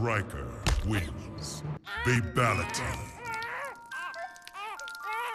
Striker wins. balloted